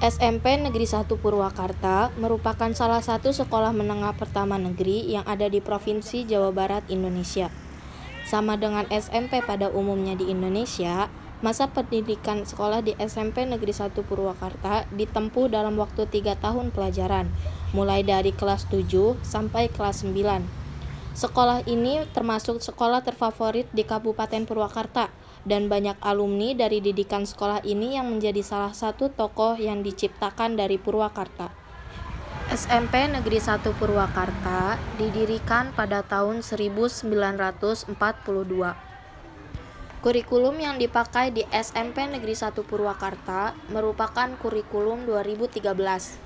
SMP Negeri 1 Purwakarta merupakan salah satu sekolah menengah pertama negeri yang ada di Provinsi Jawa Barat, Indonesia. Sama dengan SMP pada umumnya di Indonesia, masa pendidikan sekolah di SMP Negeri 1 Purwakarta ditempuh dalam waktu 3 tahun pelajaran, mulai dari kelas 7 sampai kelas 9. Sekolah ini termasuk sekolah terfavorit di Kabupaten Purwakarta dan banyak alumni dari didikan sekolah ini yang menjadi salah satu tokoh yang diciptakan dari Purwakarta. SMP Negeri 1 Purwakarta didirikan pada tahun 1942. Kurikulum yang dipakai di SMP Negeri 1 Purwakarta merupakan kurikulum 2013.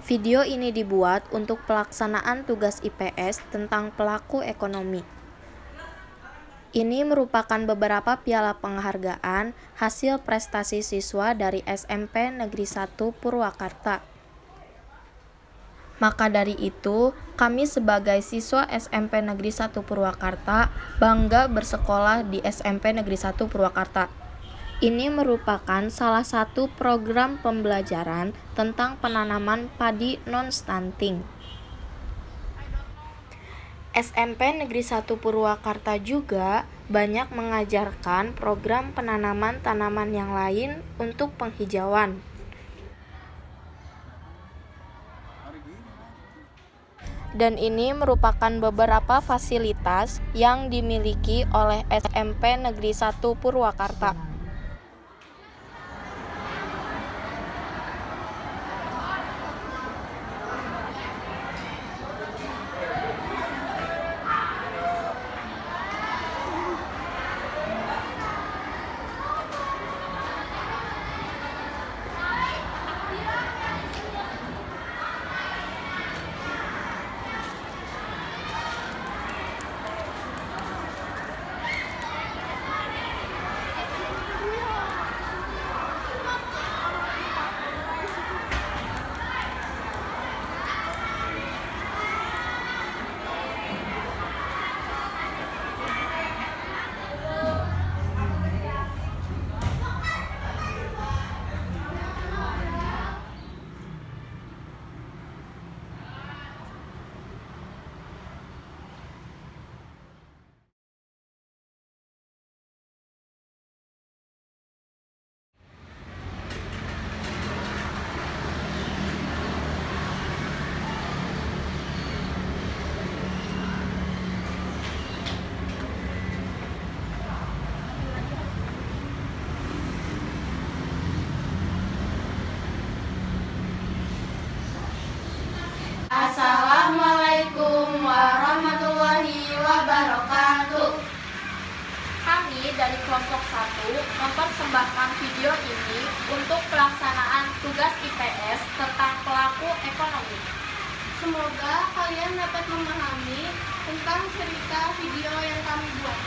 Video ini dibuat untuk pelaksanaan tugas IPS tentang pelaku ekonomi. Ini merupakan beberapa piala penghargaan hasil prestasi siswa dari SMP Negeri 1 Purwakarta. Maka dari itu, kami sebagai siswa SMP Negeri 1 Purwakarta bangga bersekolah di SMP Negeri 1 Purwakarta. Ini merupakan salah satu program pembelajaran tentang penanaman padi non-stunting. SMP Negeri 1 Purwakarta juga banyak mengajarkan program penanaman tanaman yang lain untuk penghijauan. Dan ini merupakan beberapa fasilitas yang dimiliki oleh SMP Negeri 1 Purwakarta. Assalamualaikum warahmatullahi wabarakatuh. Kami dari kelompok 1 mempersembahkan video ini untuk pelaksanaan tugas IPS tentang pelaku ekonomi. Semoga kalian dapat memahami tentang cerita video yang kami buat.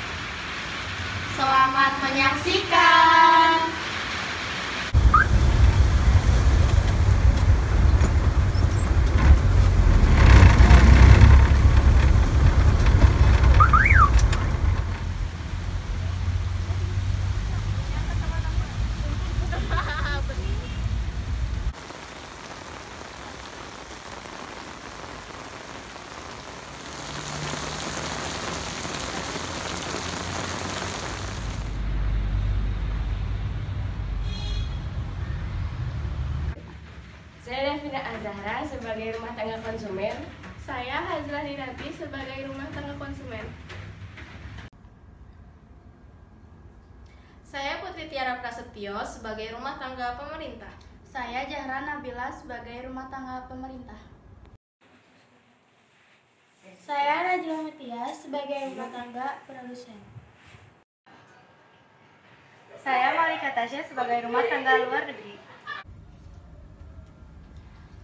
Selamat menyaksikan. Saya Azahra sebagai rumah tangga konsumen. Saya Hazra Dinati sebagai rumah tangga konsumen. Saya Putri Tiara Prasetyo sebagai rumah tangga pemerintah. Saya Jahra Nabila sebagai rumah tangga pemerintah. Saya Najwa Mutia sebagai rumah tangga produsen. Saya Malika Tasya sebagai rumah tangga luar negeri.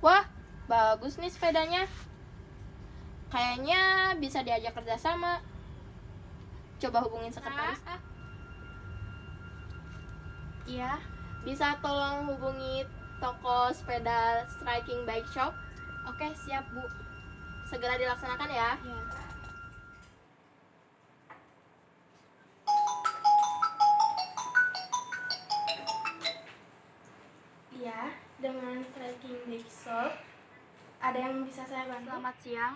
Wah, bagus nih sepedanya. Kayaknya bisa diajak kerjasama. Coba hubungin sekretaris ah. Iya, bisa tolong hubungi toko sepeda Striking Bike Shop. Oke, siap Bu. Segera dilaksanakan ya. Ya. Ada yang bisa saya bantu? Selamat siang.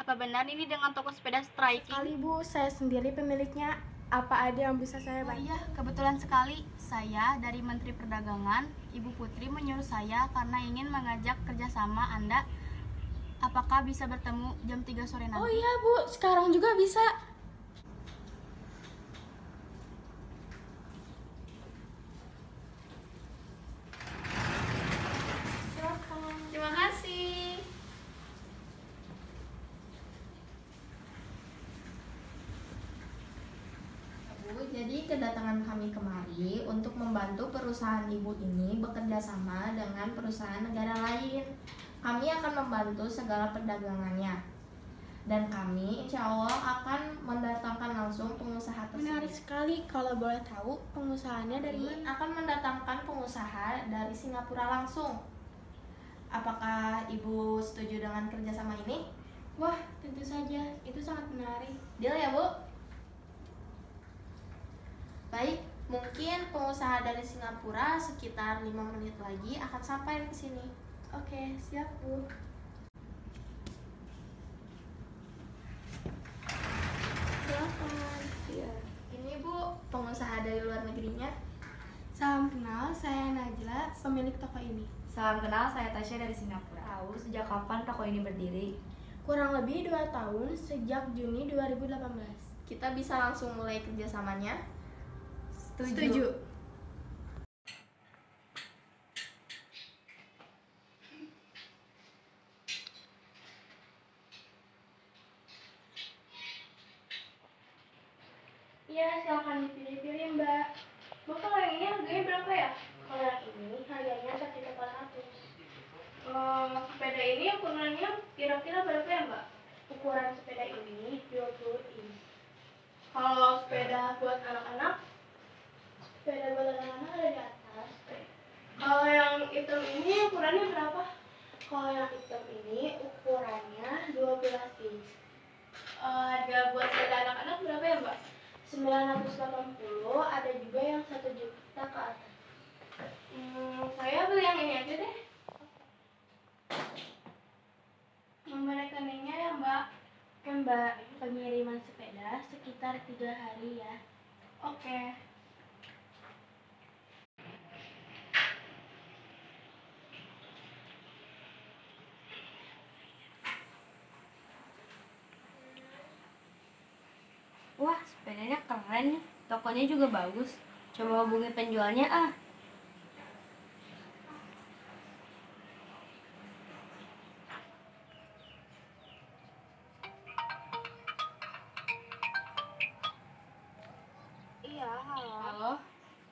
Apa benar ini dengan toko sepeda striking? Kali Bu, saya sendiri pemiliknya. Apa ada yang bisa saya Oh bantu? iya, kebetulan sekali saya dari Menteri Perdagangan, Ibu Putri menyuruh saya karena ingin mengajak kerjasama Anda. Apakah bisa bertemu jam 3 sore nanti? Oh iya Bu, sekarang juga bisa. Silakan. Terima kasih. Bu, jadi kedatangan kami kemari untuk membantu perusahaan ibu ini bekerja sama dengan perusahaan negara lain. Kami akan membantu segala perdagangannya. Dan kami insya Allah akan mendatangkan langsung pengusaha Menarik tersebut. sekali. Kalau boleh tahu pengusahanya dari mana? akan mendatangkan pengusaha dari Singapura langsung. Apakah ibu setuju dengan kerjasama ini? Wah, tentu saja. Itu sangat menarik. Deal ya bu? Baik, mungkin pengusaha dari Singapura sekitar 5 menit lagi akan sampai ke sini. Oke, siap Bu. Silakan. Iya. Ini bu, pengusaha dari luar negerinya. Salam kenal, saya Najla, pemilik toko ini. Salam kenal, saya Tasya dari Singapura. Tahu sejak kapan toko ini berdiri? Kurang lebih 2 tahun sejak Juni 2018. Kita bisa langsung mulai kerjasamanya. Setuju. Iya, silakan dipilih-pilih, Mbak. Mbak, kalau yang ini harganya berapa ya? Kalau yang ini harganya sekitar 400. Eh, sepeda ini ukurannya kira-kira berapa ya, Mbak? Ukuran sepeda ini 20 inch. Kalau sepeda buat anak-anak, sepeda buat anak-anak ada di atas. Kalau yang hitam ini ukurannya berapa? Kalau yang hitam ini ukurannya 12 inch. Harga buat sepeda anak-anak berapa ya, Mbak? 980, ada juga yang 1 juta ke atas. Hmm, saya beli yang ini aja deh. Nomor rekeningnya ya, Mbak. Oke, Mbak. Pengiriman sepeda sekitar tiga hari ya. Oke. Wah, sepedanya keren. Tokonya juga bagus. Coba hubungi penjualnya ah. Iya, halo. Halo,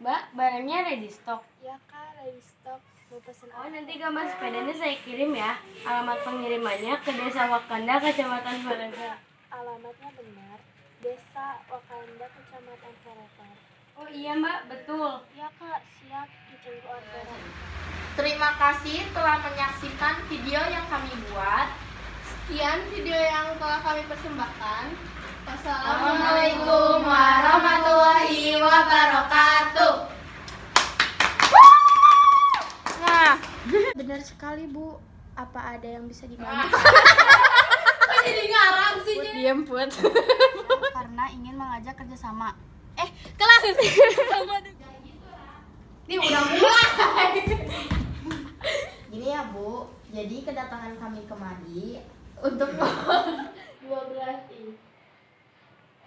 Mbak, barangnya ready stock. Ya, Kak, ready stock. Mau pesen Oh, nanti gambar sepedanya saya kirim ya. Alamat pengirimannya ke Desa Wakanda, Kecamatan Balaga. Alamatnya benar. Desa Wakanda, Kecamatan Forever. Oh iya Mbak, betul. Ya, Kak. Siap. Ditunggu orderan. Terima kasih telah menyaksikan video yang kami buat. Sekian video yang telah kami persembahkan. Assalamualaikum warahmatullahi wabarakatuh. Nah, benar sekali Bu. Apa ada yang bisa dibantu? Jadi ngarang sih. Diam, Put. Karena ingin mengajak kerjasama. Ini udah mulai. Gini ya Bu, jadi kedatangan kami kemari untuk 12 inch.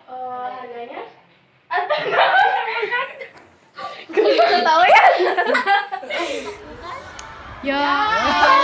Eh, harganya? Atau Gak tahu ya. ya.